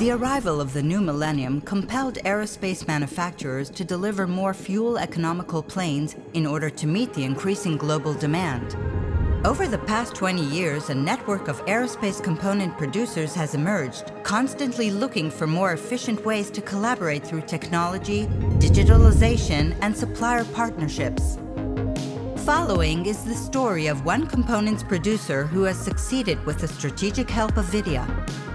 The arrival of the new millennium compelled aerospace manufacturers to deliver more fuel economical planes in order to meet the increasing global demand. Over the past 20 years, a network of aerospace component producers has emerged, constantly looking for more efficient ways to collaborate through technology, digitalization, and supplier partnerships. Following is the story of one components producer who has succeeded with the strategic help of WIDIA.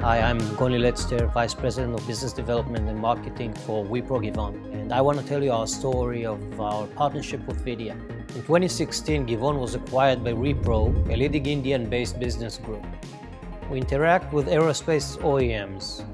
Hi, I'm Goni Letzter, Vice President of Business Development and Marketing for Wipro Givon, and I want to tell you our story of our partnership with WIDIA. In 2016, Givon was acquired by Wipro, a leading Indian-based business group. We interact with aerospace OEMs.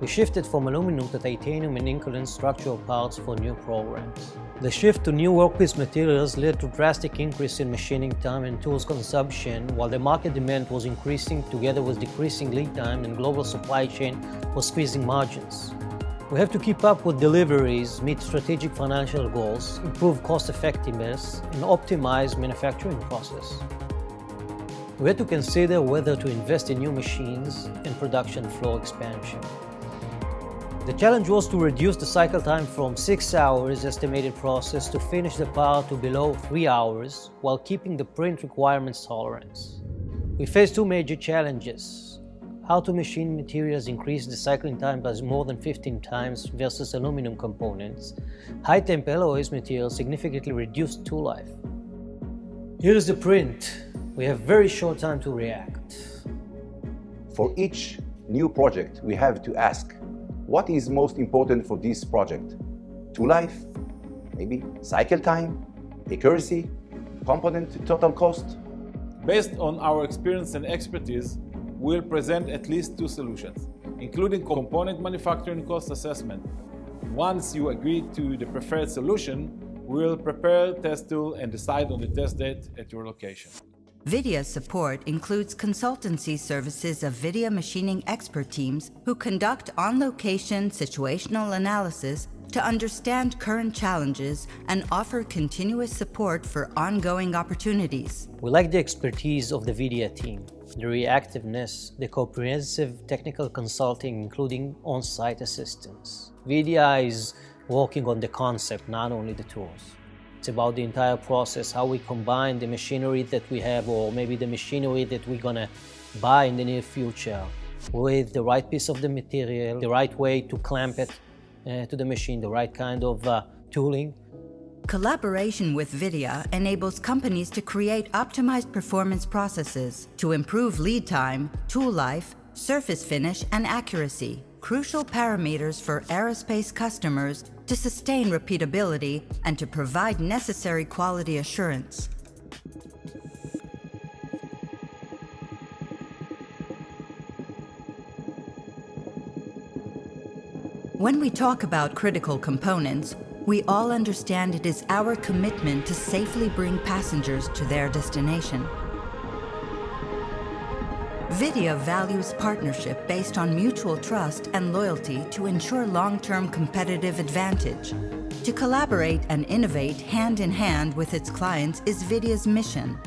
We shifted from aluminum to titanium and Inconel structural parts for new programs. The shift to new workpiece materials led to drastic increase in machining time and tools consumption, while the market demand was increasing together with decreasing lead time and global supply chain was squeezing margins. We have to keep up with deliveries, meet strategic financial goals, improve cost effectiveness, and optimize manufacturing process. We had to consider whether to invest in new machines and production flow expansion. The challenge was to reduce the cycle time from 6 hours estimated process to finish the part to below 3 hours while keeping the print requirements tolerance. We faced two major challenges how to machine materials increase the cycling time by more than 15 times versus aluminum components. High temp alloys materials significantly reduced tool life. Here is the print. We have very short time to react. For each new project, we have to ask, what is most important for this project? Tool life? Maybe cycle time? Accuracy? Component total cost? Based on our experience and expertise, we'll present at least two solutions, including component manufacturing cost assessment. Once you agree to the preferred solution, we'll prepare test tool and decide on the test date at your location. WIDIA support includes consultancy services of WIDIA machining expert teams who conduct on-location situational analysis to understand current challenges and offer continuous support for ongoing opportunities. We like the expertise of the WIDIA team, the reactiveness, the comprehensive technical consulting, including on-site assistance. WIDIA is working on the concept, not only the tools. It's about the entire process, how we combine the machinery that we have, or maybe the machinery that we're gonna buy in the near future, with the right piece of the material, the right way to clamp it, uh, to the machine, the right kind of uh, tooling. Collaboration with WIDIA enables companies to create optimized performance processes to improve lead time, tool life, surface finish, and accuracy, crucial parameters for aerospace customers to sustain repeatability and to provide necessary quality assurance. When we talk about critical components, we all understand it is our commitment to safely bring passengers to their destination. WIDIA values partnership based on mutual trust and loyalty to ensure long-term competitive advantage. To collaborate and innovate hand in hand with its clients is WIDIA's mission,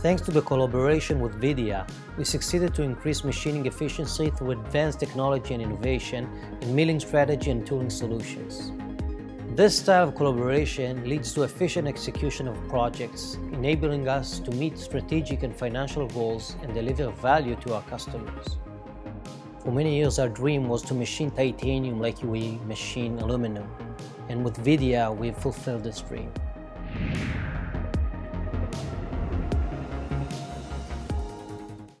Thanks to the collaboration with WIDIA, we succeeded to increase machining efficiency through advanced technology and innovation in milling strategy and tooling solutions. This style of collaboration leads to efficient execution of projects, enabling us to meet strategic and financial goals and deliver value to our customers. For many years our dream was to machine titanium like we machine aluminum, and with WIDIA we've fulfilled this dream.